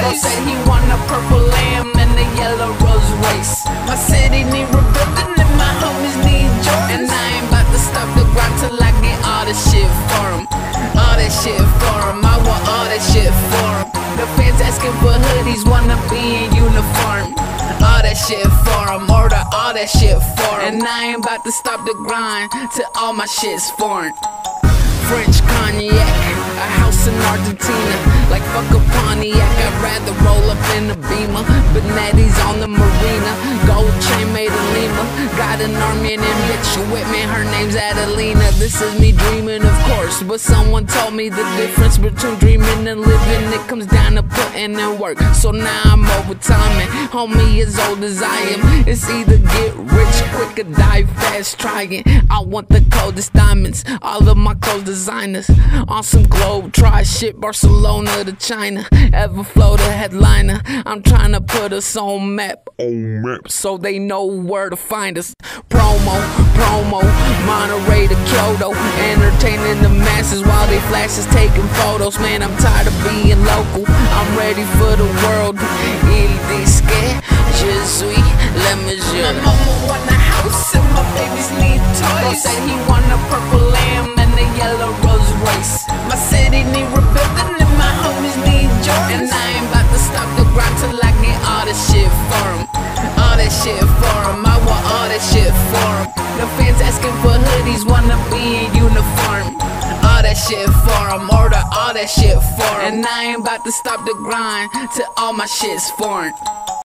Bro said he want a purple lamb and a yellow Rolls Royce. My city need rebuilding and my homies need joy. And I ain't about to stop the grind till I get all the shit for 'em. All that shit for 'em. I want all that shit for 'em. The fans asking for hoodies, wanna be in uniform. All that shit for 'em. Order all that shit for 'em. And I ain't about to stop the grind till all my shit's foreign. French cognac, a house in Argentina. A I'd rather roll up in a Beamer. Benetti's on the marina, gold chain made. Got an Armenian bitch with me, her name's Adelina. This is me dreaming, of course, but someone told me the difference between dreaming and living. It comes down to putting in work. So now I'm overtiming, homie, as old as I am. It's either get rich quick or die fast trying. I want the coldest diamonds, all of my clothes designers. On some globe, try shit, Barcelona to China. EvaFlo the headliner. I'm trying to put us on map, on map, so they know where to find us. Promo, promo, Monterey to Kyoto, entertaining the masses while they flashes taking photos. Man, I'm tired of being local. I'm ready for the world. Il disque, je suis le meilleur. My mama want a house and my babies need toys. Bro said he want a purple lamb and a yellow Rolls Royce. My city need that shit for 'em. Order all that shit for 'em. And I ain't about to stop the grind till all my shit's foreign.